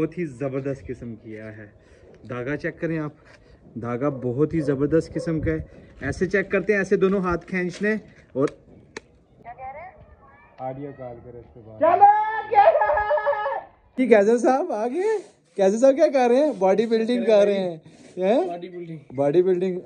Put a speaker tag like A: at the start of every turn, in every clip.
A: बहुत ही ज़बरदस्त किस्म किया है धागा चेक करें आप। धागा बहुत ही ज़बरदस्त किस्म का है। ऐसे चेक करते हैं ऐसे दोनों हाथ खींचने और ऑडियो कॉल करें इसके बाद। जी कैसे साहब आगे। कैसे साहब क्या कर रहे हैं? बॉडी बिल्डिंग कर रहे हैं। बॉडी बिल्डिंग बॉडी बिल्डिंग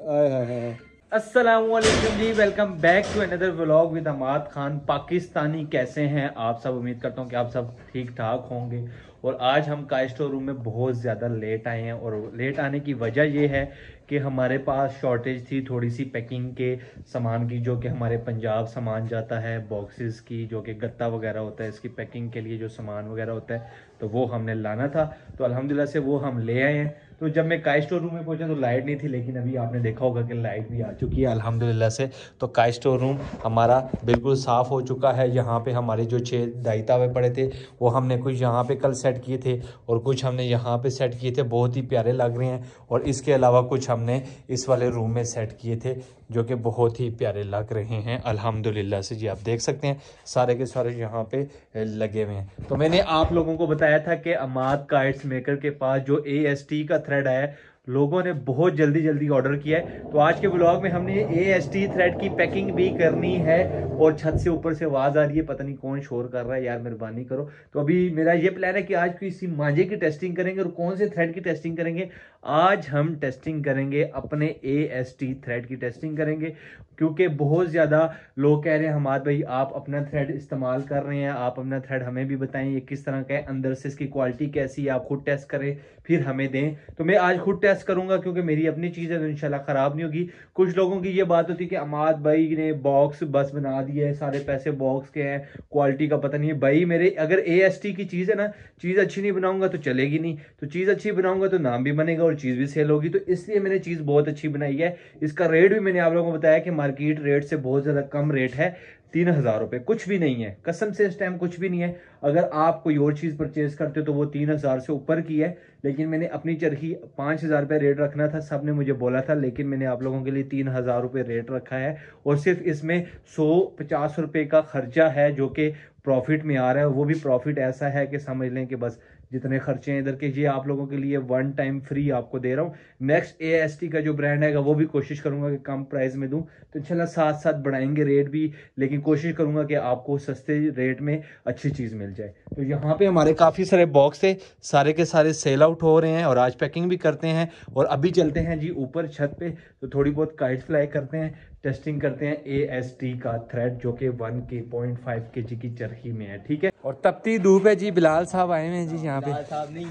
B: अस्सलाम वालेकुम जी welcome back to another vlog with Amad Khan Pakistani कैसे हैं? आप सब उम्मीद करता हूँ कि आप सब ठीक ठाक होंगे। और आज हम का स्टोर रूम में बहुत ज़्यादा लेट आए हैं और लेट आने की वजह यह है कि हमारे पास शॉर्टेज थी थोड़ी सी पैकिंग के सामान की, जो कि हमारे पंजाब सामान जाता है बॉक्सेस की, जो कि गत्ता वगैरह होता है, इसकी पैकिंग के लिए जो सामान वगैरह होता है तो वो हमने लाना था। तो अल्हम्दुलिल्लाह से वो हम ले आए हैं। तो जब मैं काई स्टोर रूम में पहुँचा तो लाइट नहीं थी, लेकिन अभी आपने देखा होगा कि लाइट भी आ चुकी है, अल्हम्दुलिल्लाह से। तो काई स्टोर रूम हमारा बिल्कुल साफ़ हो चुका है। यहाँ पे हमारे जो छः दायिता हुए पड़े थे, वो हमने कुछ यहाँ पे कल सेट किए थे, और कुछ हमने यहाँ पे सेट किए थे, बहुत ही प्यारे लग रहे हैं। और इसके अलावा कुछ हमने इस वाले रूम में सेट किए थे, जो कि बहुत ही प्यारे लग रहे हैं। अल्हम्दुलिल्लाह से जी, आप देख सकते हैं, सारे के सारे यहाँ पे लगे हुए हैं। तो मैंने आप लोगों को बताया था कि अमाद काइट्स मेकर के पास जो ए एस टी का थ्रेड है लोगों ने बहुत जल्दी जल्दी ऑर्डर किया है। तो आज के ब्लॉग में हमने ए एस टी थ्रेड की पैकिंग भी करनी है और छत से ऊपर से आवाज़ आ रही है। पता नहीं कौन शोर कर रहा है, यार मेहरबानी करो। तो अभी मेरा ये प्लान है कि आज किसी मांझे की टेस्टिंग करेंगे और कौन से थ्रेड की टेस्टिंग करेंगे। आज हम टेस्टिंग करेंगे अपने ए एस टी थ्रेड की टेस्टिंग करेंगे। क्योंकि बहुत ज़्यादा लोग कह रहे हैं हमारे भाई, आप अपना थ्रेड इस्तेमाल कर रहे हैं, आप अपना थ्रेड हमें भी बताएँ, ये किस तरह का है, अंदर से इसकी क्वालिटी कैसी है, आप खुद टेस्ट करें, फिर हमें दें। तो मैं आज खुद टेस्ट करूँगा क्योंकि मेरी अपनी चीज़ है तो इंशाल्लाह ख़राब नहीं होगी। कुछ लोगों की ये बात होती है कि अमाद भाई ने बॉक्स बस बना दिया है, सारे पैसे बॉक्स के हैं क्वालिटी का पता नहीं है। भाई मेरे, अगर ए की चीज़ है ना, चीज़ अच्छी नहीं बनाऊँगा तो चलेगी नहीं। तो चीज़ अच्छी बनाऊँगा तो नाम भी बनेगा और चीज़ भी सेल होगी। तो इसलिए मैंने चीज़ बहुत अच्छी बनाई है। इसका रेट भी मैंने आप लोगों को बताया कि मार्केट रेट से बहुत ज़्यादा कम रेट है। तीन हज़ार रुपए। कुछ भी नहीं है। कसम से इस टाइम कुछ भी नहीं है। अगर आप कोई और चीज़ परचेज करते हो तो वो तीन हज़ार से ऊपर की है। लेकिन मैंने अपनी चरखी पाँच हज़ार रुपये रेट रखना था सबने मुझे बोला था, लेकिन मैंने आप लोगों के लिए तीन हज़ार रुपये रेट रखा है। और सिर्फ़ इसमें सौ पचास रुपये का खर्चा है, जो कि प्रॉफिट में आ रहा है। वो भी प्रॉफिट ऐसा है कि समझ लें कि बस जितने खर्चे हैं इधर के, ये आप लोगों के लिए वन टाइम फ्री आपको दे रहा हूँ। नेक्स्ट ए एस टी का जो ब्रांड है वो भी कोशिश करूँगा कि कम प्राइस में दूँ। तो इंशाल्लाह साथ साथ बढ़ाएँगे रेट भी, लेकिन कोशिश करूँगा कि आपको सस्ते रेट में अच्छी चीज़ मिल जाए। तो यहाँ पे हमारे काफ़ी सारे बॉक्स थे, सारे के सारे सेल आउट हो रहे हैं और आज पैकिंग भी करते हैं। और अभी चलते हैं जी ऊपर छत पर तो थोड़ी बहुत काइट फ्लाई करते हैं। टेस्टिंग करते हैं ए एस टी का थ्रेड जो कि वन के पॉइंट फाइव के जी की चरखी में है ठीक है? और तपती धूप है जी बिलाल साहब आए हुए हैं जी यहाँ पे।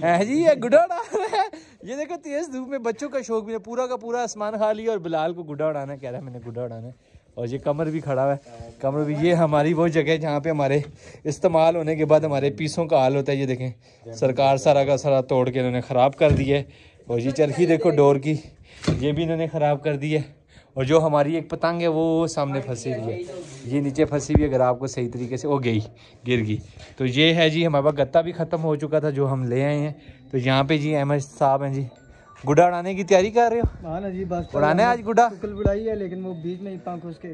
B: है जी ये गुडा उड़ा रहा है। ये देखो तेज धूप में बच्चों का शौक भी है पूरा का पूरा आसमान खा लिया और बिलाल को गुडा उड़ाना कह रहा है मैंने गुडा उड़ाना है। और ये कमर भी खड़ा हुआ है। कमर भी ये हमारी वो जगह है जहाँ पे हमारे इस्तेमाल होने के बाद हमारे पीसों का हाल होता है ये देखें। सरकार सारा का सारा तोड़ के इन्होंने ख़राब कर दिया है। और ये चरखी देखो डोर की ये भी इन्होंने ख़राब कर दी है। और जो हमारी एक पतंग है वो सामने फंसी हुई है। ये नीचे फंसी हुई है अगर आपको सही तरीके से वो गई गिर गई। तो ये है जी हमारे पास गत्ता भी ख़त्म हो चुका था जो हम ले आए हैं। तो यहाँ पे जी अहमद साहब हैं जी। गुड्डा उड़ाने की तैयारी कर रहे हो?
C: हाँ ना जी बस
B: उड़ाने आज गुड्डा
C: बिल्कुल बुढ़ाई है लेकिन वो बीच में ही पंख उसके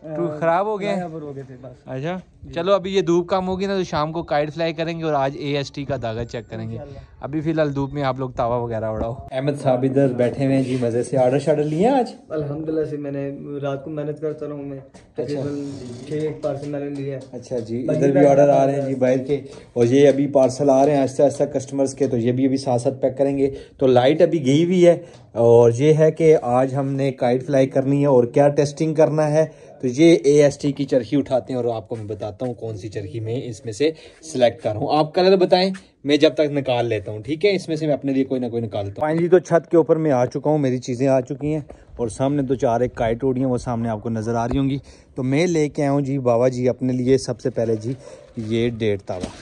B: तो खराब हो गए
C: हो
B: अच्छा। चलो अभी ये धूप कम होगी ना तो शाम को काइट फ्लाई करेंगे और आज ए एस टी का धागा चेक करेंगे। अभी फ़िलहाल धूप में आप लोग तावा वगैरह उड़ाओ। अहमद साहब इधर बैठे हुए हैं जी मज़े से। ऑर्डर शार्डर लिए आज?
C: अल्हम्दुलिल्लाह से मैंने रात को मेहनत करता रहा हूँ मैं तकरीबन छः पार्सल मैंने लिए
A: अच्छा जी इधर भी ऑर्डर आ रहे हैं जी बाहर के। और ये अभी पार्सल आ रहे हैं आहिस्ता आहिस्ता कस्टमर्स के तो ये भी अभी साथ साथ पैक करेंगे। तो लाइट अभी गई हुई है और ये है कि आज हमने काइट फ्लाई करनी है और क्या टेस्टिंग करना है। तो ये ए एस टी की चरखी उठाते हैं और आपको मैं बताता हूँ कौन सी चरखी में इसमें से सिलेक्ट कर। रहा हूँ आप कलर बताएँ, मैं जब तक निकाल लेता हूँ, ठीक है? इसमें से मैं अपने लिए कोई ना कोई निकालता हूँ। फाइनली तो छत के ऊपर मैं आ चुका हूँ, मेरी चीज़ें आ चुकी हैं, और सामने तो चार एक काइट उड़ी हैं, वो सामने आपको नज़र आ रही होंगी। तो मैं लेके आया हूँ जी, बाबा जी अपने लिए सबसे पहले जी, ये डेढ़ तावा।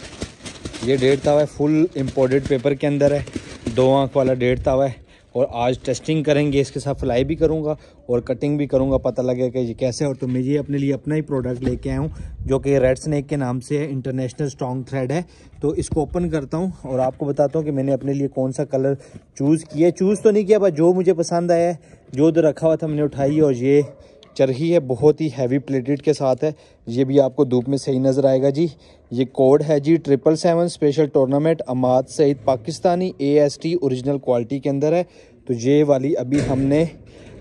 A: ये डेढ़ तावा फुल इम्पोर्टेड पेपर के अंदर है, दो आँख वाला डेढ़ तावा है। और आज टेस्टिंग करेंगे, इसके साथ फ्लाई भी करूँगा और कटिंग भी करूँगा। पता लगेगा कि ये कैसे और तो मैं ये अपने लिए अपना ही प्रोडक्ट लेके आया हूँ, जो कि रेड स्नैक के नाम से है इंटरनेशनल स्ट्रॉन्ग थ्रेड है। तो इसको ओपन करता हूँ और आपको बताता हूँ कि मैंने अपने लिए कौन सा कलर चूज़ किया चूज़ तो नहीं किया बस जो मुझे पसंद आया जो उधर रखा हुआ था, मैंने उठाई और ये
B: चरखी है बहुत ही हैवी प्लेटेड के साथ है। ये भी आपको धूप में सही नज़र आएगा जी। ये कोड है जी triple seven special tournament Amad Saeed Pakistani A S T original quality के अंदर है। तो ये वाली अभी हमने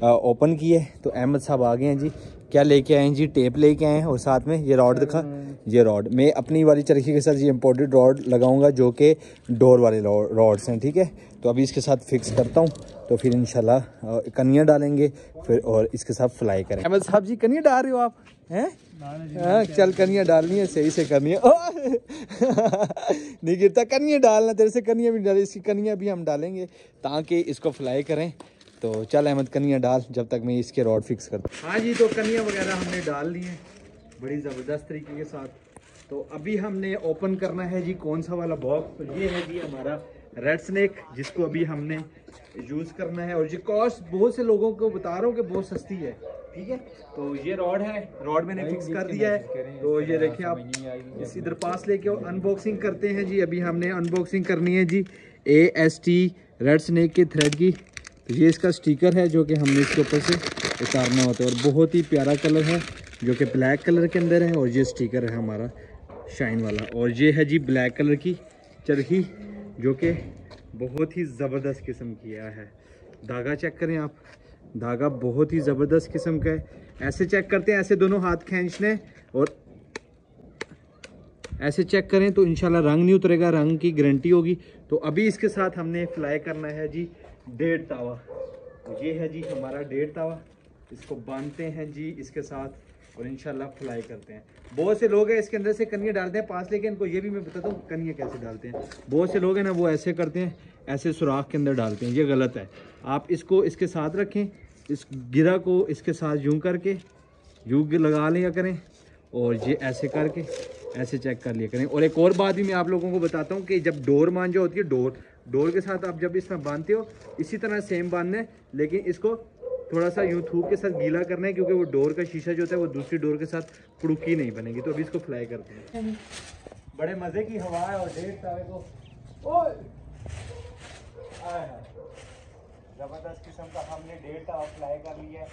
B: ओपन की है तो अहमद साहब आ गए हैं जी। क्या लेके आए हैं जी? टेप लेके आए हैं और साथ में ये रॉड दिखा ये रॉड मैं अपनी वाली चरखी के साथ ये इम्पोर्टेड रॉड लगाऊँगा जो कि डोर वाले रॉड्स हैं ठीक है? तो अभी इसके साथ फिक्स करता हूँ तो फिर इंशाल्लाह कनिया डालेंगे फिर और इसके साथ फ्लाई करें अहमद साहब जी कनिया डाल रहे हो आप? हैं? हाँ चल कनिया डालनी है सही से करनी है नहीं गिरता कनिया डालना तेरे से कनिया भी डाले इसकी कनिया भी हम डालेंगे ताकि इसको फ्लाई करें। तो चल अहमद कनिया डाल जब तक मैं इसके रॉड फिक्स कर हाँ। जी तो कनिया वगैरह हमने डाल ली है बड़ी ज़बरदस्त तरीके के साथ। तो अभी हमने ओपन करना है जी कौन सा वाला बॉक्स तो ये है जी हमारा रेड स्नैक जिसको अभी हमने यूज़ करना है। और ये कॉस्ट बहुत से लोगों को बता रहा हूँ कि बहुत सस्ती है ठीक है? तो ये रॉड है रॉड मैंने फिक्स कर दिया है। तो ये देखिए आप इस इधर पास लेके अनबॉक्सिंग करते हैं जी। अभी हमने अनबॉक्सिंग करनी है जी A S T red snack के थ्रेड की। तो ये इसका स्टिकर है जो कि हमने इसके ऊपर से उतारना होता है और बहुत ही प्यारा कलर है, जो कि ब्लैक कलर के अंदर है और ये स्टिकर है हमारा शाइन वाला। और ये है जी ब्लैक कलर की चरखी, जो कि बहुत ही ज़बरदस्त किस्म की है। धागा चेक करें आप। धागा बहुत ही ज़बरदस्त किस्म का है। ऐसे चेक करते हैं, ऐसे दोनों हाथ खींचने और ऐसे चेक करें तो इंशाल्लाह रंग नहीं उतरेगा, रंग की गारंटी होगी। तो अभी इसके साथ हमने फ्लाई करना है जी। डेढ़ तावा। तो ये है जी हमारा डेढ़ तावा। इसको बांधते हैं जी इसके साथ और इंशाल्लाह फ्लाई करते हैं। बहुत से लोग हैं, इसके अंदर से कनिया डालते हैं, पास लेके इनको ये भी मैं बताता हूँ कनिया कैसे डालते हैं। बहुत से लोग हैं ना, वो ऐसे करते हैं, ऐसे सुराख के अंदर डालते हैं, ये गलत है। आप इसको इसके साथ रखें, इस गिरा को इसके साथ यूँ करके, यूँ लगा लिया करें और ये ऐसे करके, ऐसे चेक कर लिया करें। और एक और बात भी मैं आप लोगों को बताता हूँ कि जब डोर मांझा होती है, डोर डोर के साथ आप जब इसमें बांधते हो इसी तरह सेम बांधना है लेकिन इसको थोड़ा सा यूँ थूक के साथ गीला करना है क्योंकि वो डोर का शीशा जो होता है वो दूसरी डोर के साथ कुड़ुकी नहीं बनेगी। तो अभी इसको फ्लाई करते हैं। बड़े मज़े की हवा है और डेढ़ तावे को ज़बरदस्त किस्म का हमने डेढ़ तावा फ्लाई कर लिया है।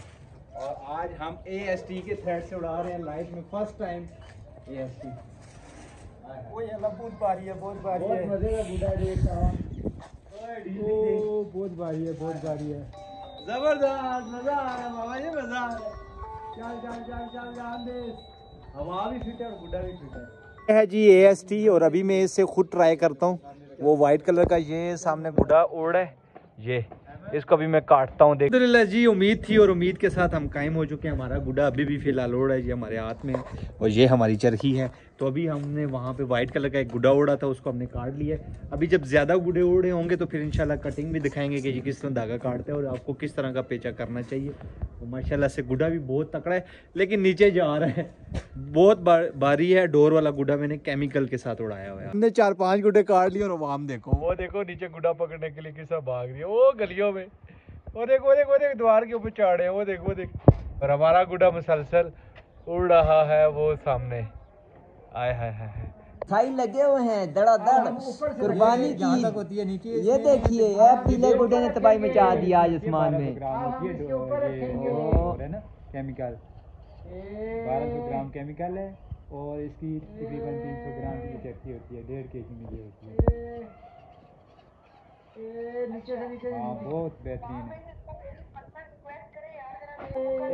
B: और आज हम ए एस टी के थ्रेड से उड़ा रहे हैं लाइफ में first time A S T बहुत भारी है बहुत भारी है। मज़े का बुढ़ा डेढ़ बहुत भारी है बहुत भारी है। ज़बरदस्त मज़ा आ रहा है बाबा ये मज़ा आ रहा है। चल चल चल चल जान दे। हवा भी फिट है और बुढ़ा भी फिट है। है जी ए एस टी और अभी मैं इसे खुद ट्राई करता हूँ। वो वाइट कलर का ये सामने गुड्डा उड़ है। ये इसको अभी मैं काटता हूँ देख। जी उम्मीद थी और उम्मीद के साथ हम कायम हो चुके हैं। हमारा गुड्डा अभी भी फ़िलहाल उड़ है ये हमारे हाथ में और ये हमारी चरखी है। तो अभी हमने वहाँ पे वाइट कलर का एक गुडा उड़ा था उसको हमने काट लिया अभी जब ज़्यादा गुडे उड़े होंगे तो फिर इंशाल्लाह कटिंग भी दिखाएँगे कि जी किस तरह धागा काटते हैं और आपको किस तरह का पेचा करना चाहिए। तो माशाल्लाह से गुडा भी बहुत तकड़ा है लेकिन नीचे जा रहा है। बहुत बारी है डोर वाला गुडा मैंने केमिकल के साथ उड़ाया हुआ है। हमने चार पाँच गुडे काट लिए और आम देखो। वो देखो नीचे गुडा पकड़ने के लिए किस भाग रही है। वो गलियों में। वो देखो वो देखो वो देखो द्वार के ऊपर चाड़े वो देखो वो देखो। और हमारा गुडा मुसलसल उड़ रहा है वो सामने। आय हाय हाय
C: खाई लगे हुए हैं दड़ा दड़ कुर्बानी की। होती है नीचे ये देखिए ये पीले गुड्डे ने तबाही मचा दिया आज आसमान में।
A: केमिकल बारह सौ ग्राम केमिकल है और इसकी तकरीबन तीन सौ ग्राम की चक्की होती है डेढ़ के जी में ये होती है। हाँ बहुत बेहतरीन है।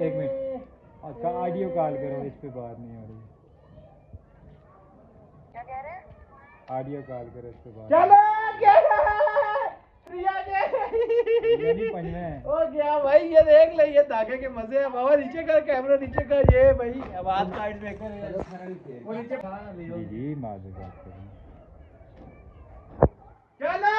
A: एक मिनट अच्छा ऑडियो कॉल करो इस पर बात नहीं हो रही। ऑडियो कॉल करो इसके बाद। चलो ओ गया भाई ये देख ले ये धागे के मज़े है। बाबा नीचे कर कैमरा नीचे कर ये भाई आवाज़ साइड में कर वो नीचे जी जी माजे बात करें। चलो!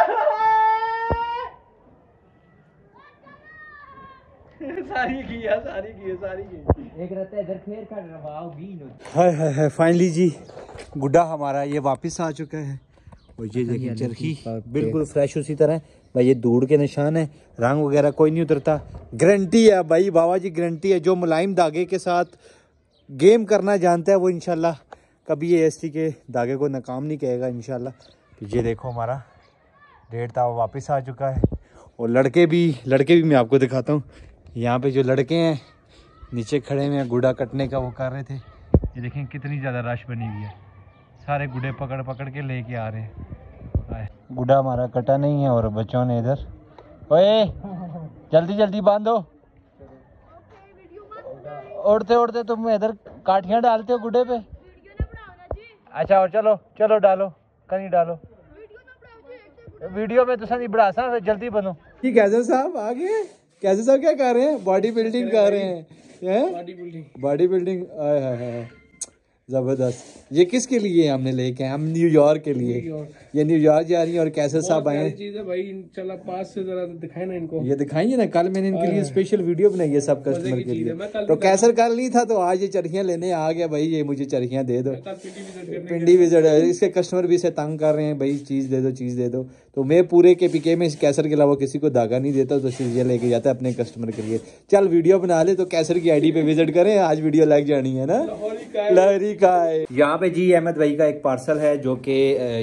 A: सारी की है सारी की है सारी की एक रहता है इधर फेर कर रवाओ been hi hi hi finally जी गुड्डा हमारा ये वापस आ चुका है। और ये देखिए चरखी बिल्कुल फ्रेश उसी तरह भाई ये दूड़ के निशान है रंग वगैरह कोई नहीं उतरता। गारंटी है भाई बाबा जी गारंटी है। जो मुलायम धागे के साथ गेम करना जानता है वो इनशाला कभी ये एस के धागे को नाकाम नहीं कहेगा इनशाला तो ये देखो हमारा डेढ़ तावा वापस आ चुका है। और लड़के भी लड़के भी मैं आपको दिखाता हूँ। यहाँ पे जो लड़के हैं, नीचे खड़े हुए हैं, गुड़ा कटने का वो कर रहे थे। ये देखें कितनी ज़्यादा रश बनी हुई है। सारे गुड़े पकड़ पकड़ के लेके आ रहे हैं। गुड़ा हमारा कटा नहीं है और बच्चों ने इधर ओए, जल्दी जल्दी बांधो। उड़ते उड़ते तुम इधर काठियाँ डालते हो गुडे पे। अच्छा और चलो चलो डालो, कहीं डालो। वीडियो में तुसा नहीं बढ़ा सा, जल्दी बनो।
B: ठीक है साहब आ गए कैसे सर क्या कर रहे हैं? बॉडी बिल्डिंग कर रहे हैं। बॉडी बिल्डिंग बॉडी बिल्डिंग ज़बरदस्त। ये किसके लिए हमने लेके हम न्यूयॉर्क के लिए। ये न्यूयॉर्क जा रही है और कैसे साहब आए?
D: चीज़ है भाई पास से जरा दिखाए ना इनको।
B: ये दिखाएँगे ना? कल मैंने इनके लिए स्पेशल वीडियो बनाई है सब कस्टमर के लिए। तो कैसर कल नहीं था तो आज ये चरखियाँ लेने आ गया भाई। ये मुझे चरखियाँ दे दो। पिंडी विज़िट इसके कस्टमर भी इसे तंग कर रहे हैं भाई चीज़ दे दो चीज़ दे दो। तो मैं पूरे के पीके में इस कैसर के अलावा किसी को धागा नहीं देता तो सिर्फ़ ये लेके जाता है अपने कस्टमर के लिए। चल वीडियो बना ले तो कैसर की आईडी पे विज़िट करें। आज वीडियो लग जानी है ना? लहरी का यहाँ पे जी अहमद भाई का एक पार्सल है जो कि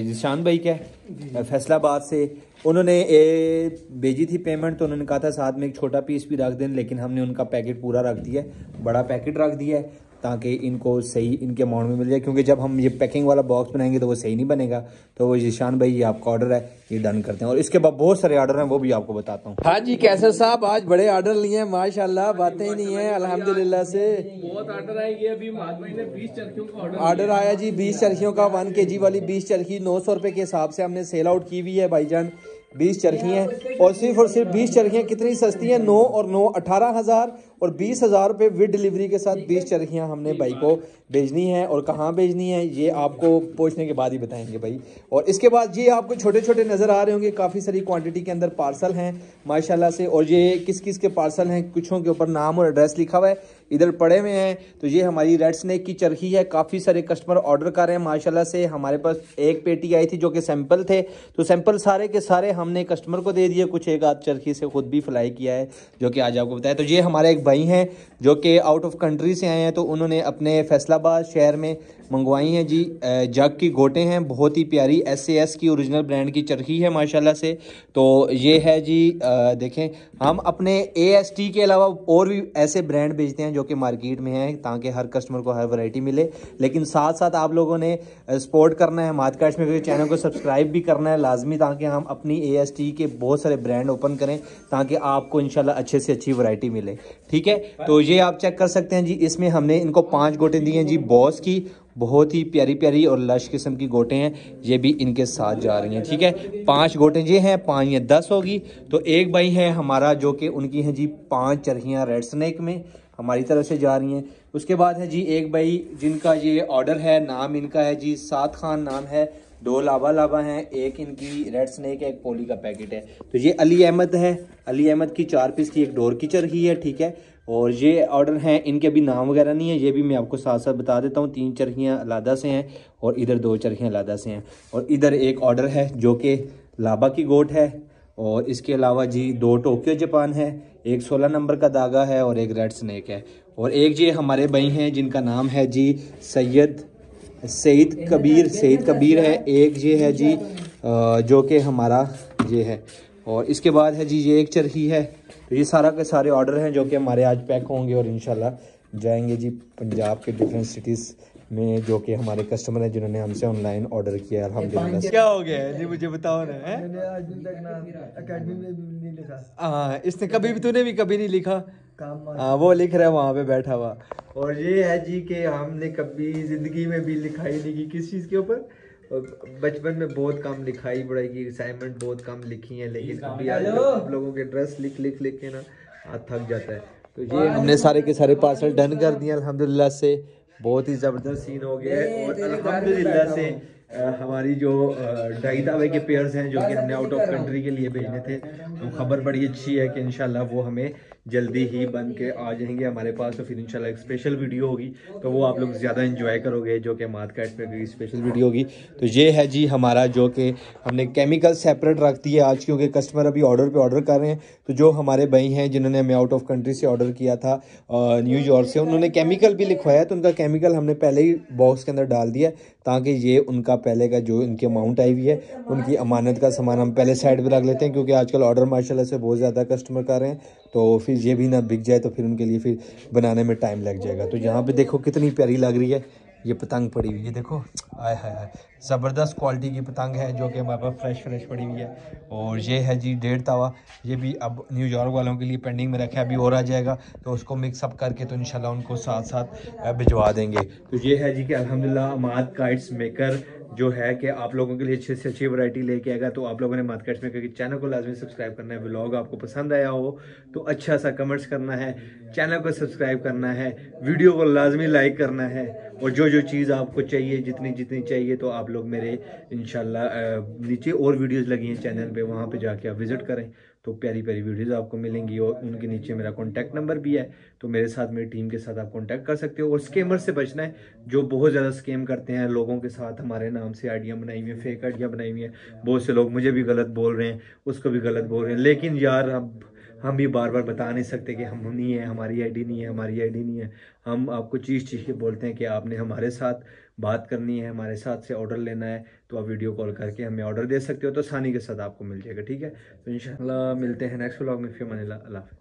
B: जिशान भाई का है फैसलाबाद से। उन्होंने ए, भेजी थी पेमेंट तो उन्होंने कहा था साथ में एक छोटा पीस भी रख दें लेकिन हमने उनका पैकेट पूरा रख दिया है बड़ा पैकेट रख दिया है। ताकि इनको सही इनके अमाउंट में मिल जाए क्योंकि जब हम ये पैकिंग वाला बॉक्स बनाएँगे तो वो सही नहीं बनेगा। तो वो जिशान भाई ये आपका ऑर्डर है ये डन करते हैं। और इसके बाद बहुत सारे ऑर्डर हैं वो भी आपको बताता हूँ। हाँ जी कैसे साहब? आज बड़े ऑर्डर लिए हैं माशाल्लाह बातें ही नहीं है अल्हम्दुलिल्लाह से।
D: बहुत ऑर्डर आएँगे अभी ने बीस चरखियों का ऑर्डर
B: ऑर्डर आया जी बीस चरखियों का वन के वाली बीस चरखी नौ सौ रुपए के हिसाब से हमने सेल आउट की हुई है भाईजान। बीस चरखियाँ और सिर्फ़ और सिर्फ़ बीस चरखियाँ कितनी सस्ती हैं? नौ और नौ अठारह हज़ार। और बीस हज़ार रुपये विद डिलीवरी के साथ बीस चरखियाँ हमने भाई को भेजनी है और कहाँ भेजनी है ये आपको पूछने के बाद ही बताएँगे भाई। और इसके बाद ये आपको छोटे छोटे नज़र आ रहे होंगे काफ़ी सारी क्वान्टिटी के अंदर पार्सल हैं माशाला से। और ये किस किस के पार्सल हैं कुछों के ऊपर नाम और एड्रेस लिखा हुआ है। इधर पड़े हुए हैं। तो ये हमारी रेड स्नैक की चरखी है। काफ़ी सारे कस्टमर ऑर्डर कर रहे हैं, माशाल्लाह से। हमारे पास एक पेटी आई थी जो कि सैंपल थे। तो सैंपल सारे के सारे हमने कस्टमर को दे दिए। कुछ एक आध चरखी से खुद भी फ्लाई किया है, जो कि आज आपको बताया। तो ये हमारे एक भाई हैं, जो कि आउट ऑफ़ कंट्री से आए हैं। तो उन्होंने अपने फैसलाबाद शहर में मंगवाई हैं जी। जग की गोटे हैं। बहुत ही प्यारी एस एस की ओरिजिनल ब्रांड की चरखी है, माशाल्लाह से। तो ये है जी देखें। हम अपने ए एस टी के अलावा और भी ऐसे ब्रांड बेचते हैं जो कि मार्केट में है, ताकि हर कस्टमर को हर वैरायटी मिले। लेकिन साथ साथ आप लोगों ने सपोर्ट करना है मात काश में चैनल को सब्सक्राइब भी करना है, लाजमी ताकि हम अपनी ए के बहुत सारे ब्रांड ओपन करें, ताकि आपको इनशाला अच्छे से अच्छी वरायटी मिले। ठीक है? तो ये आप चेक कर सकते हैं जी, इसमें हमने इनको पाँच गोटे दिए हैं जी बॉस की। बहुत ही प्यारी प्यारी और लश किस्म की गोटे हैं, ये भी इनके साथ जा रही हैं। ठीक है? पाँच गोटे ये हैं, पाँच या दस होगी। तो एक भाई है हमारा जो कि उनकी हैं जी, पाँच चरखियाँ रेड स्नैक में। हमारी तरफ़ से जा रही हैं। उसके बाद है जी एक भाई, जिनका ये ऑर्डर है, नाम इनका है जी सात खान नाम है। दो लावा लावा हैं, एक इनकी रेड स्नैक है, एक पोली का पैकेट है। तो ये अली अहमद है। अली अहमद की चार पीस की एक डोर की चरखी है, ठीक है। और ये ऑर्डर हैं, इनके अभी नाम वगैरह नहीं है, ये भी मैं आपको साथ साथ बता देता हूँ। तीन चरखियाँ लादा से हैं और इधर दो चरखियाँ लादा से हैं। और इधर एक ऑर्डर है, जो कि लाबा की गोट है। और इसके अलावा जी दो टोक्यो जापान है एक सोलह नंबर का दागा है और एक रेड स्नैक है। और एक जी हमारे भाई हैं जिनका नाम है जी सैयद सईद कबीर सईद कबीर है एक ये है जी जो कि हमारा ये है। और इसके बाद है जी ये एक चरखी है। तो ये सारा के सारे ऑर्डर हैं जो कि हमारे आज पैक होंगे और इनशाला जाएँगे जी पंजाब के डिफरेंट सिटीज़ में जो कि हमारे कस्टमर हैं जिन्होंने हमसे ऑनलाइन ऑर्डर किया अल्हम्दुलिल्लाह क्या हो गया? जी मुझे बताओ ना हाँ? इसने कभी भी तूने भी कभी नहीं लिखा? हाँ वो लिख रहा है वहाँ पे बैठा हुआ। और ये है जी कि हमने कभी ज़िंदगी में भी लिखाई नहीं की किस चीज़ के ऊपर। बचपन में बहुत कम लिखाई पढ़ाई की असाइनमेंट बहुत कम लिखी है लेकिन अभी आज आप लोगों के ड्रेस लिख लिख लिख के ना हाथ थक जाता है। तो ये हमने सारे के सारे पार्सल डन कर दिए अल्हम्दुलिल्लाह से। बहुत ही ज़बरदस्त सीन हो गया है और अलहमदुल्ला से हमारी जो ढाई दावे के पेयर्स हैं, जो कि हमने आउट ऑफ़ कंट्री के लिए भेजने थे तो खबर बड़ी अच्छी है कि इंशाल्लाह वो हमें जल्दी ही बन के आ जाएँगे। हमारे पास तो फिर इंशाल्लाह एक स्पेशल वीडियो होगी तो वो आप लोग ज़्यादा इन्जॉय करोगे, जो कि मात कैट पे भी स्पेशल वीडियो होगी। तो ये है जी हमारा, जो कि हमने केमिकल सेपरेट रख दिया आज, क्योंकि कस्टमर अभी ऑर्डर पे ऑर्डर कर रहे हैं। तो जो हमारे भाई हैं, जिन्होंने हमें आउट ऑफ़ कंट्री से ऑर्डर किया था न्यूयॉर्क से, उन्होंने केमिकल भी लिखवाया तो उनका केमिकल हमने पहले ही बॉक्स के अंदर डाल दिया ताकि ये उनका पहले का जो इनकी अमाउंट आई हुई है, उनकी अमानत का सामान हम पहले साइड पर रख लेते हैं, क्योंकि आजकल ऑर्डर माशाल्लाह से बहुत ज़्यादा कस्टमर कर रहे हैं। तो फिर ये भी ना बिक जाए तो फिर उनके लिए फिर बनाने में टाइम लग जाएगा। तो यहाँ पर देखो कितनी प्यारी लग रही है। ये पतंग पड़ी हुई है। देखो, आय हाय हाय। ज़बरदस्त क्वालिटी की पतंग है, जो कि हमारे पास फ्रेश फ्रेश पड़ी हुई है। और ये है जी डेढ़ तवा। ये भी अब न्यूयॉर्क वालों के लिए पेंडिंग में रखा है। अभी और आ जाएगा तो उसको मिक्सअप करके तो इंशाल्लाह उनको साथ साथ भिजवा देंगे। तो ये है जी कि अलहमदिल्ला अमाद काइट्स मेकर जो है कि आप लोगों के लिए अच्छे से अच्छी वैरायटी लेके आएगा तो आप लोगों ने मार्केट में क्योंकि चैनल को लाजमी सब्सक्राइब करना है। ब्लॉग आपको पसंद आया हो तो अच्छा सा कमेंट्स करना है चैनल को सब्सक्राइब करना है वीडियो को लाजमी लाइक करना है, और जो जो चीज़ आपको चाहिए, जितनी जितनी चाहिए तो आप लोग मेरे इनशाला नीचे और वीडियोज़ लगी हैं चैनल पर वहाँ पर जाके आप विज़िट करें। तो प्यारी प्यारी वीडियोज़ आपको मिलेंगी और उनके नीचे मेरा कॉन्टैक्ट नंबर भी है तो मेरे साथ, मेरी टीम के साथ आप कॉन्टैक्ट कर सकते हो। और स्केमर से बचना है, जो बहुत ज़्यादा स्केम करते हैं, लोगों के साथ हमारे नाम से आइडिया बनाई हुई है फेक आइडिया बनाई हुई है। बहुत से लोग मुझे भी गलत बोल रहे हैं, उसको भी गलत बोल रहे हैं। लेकिन यार, अब हम भी बार बार बता नहीं सकते कि हम नहीं है, हमारी आईडी नहीं है, हमारी आईडी नहीं है। हम आपको चीज़ चीज़ के बोलते हैं कि आपने हमारे साथ बात करनी है, हमारे साथ से ऑर्डर लेना है तो आप वीडियो कॉल करके हमें ऑर्डर दे सकते हो तो आसानी के साथ आपको मिल जाएगा, ठीक है? तो इन मिलते हैं नेक्स्ट व्लॉग में, फिर अल्लाह हाफिज़।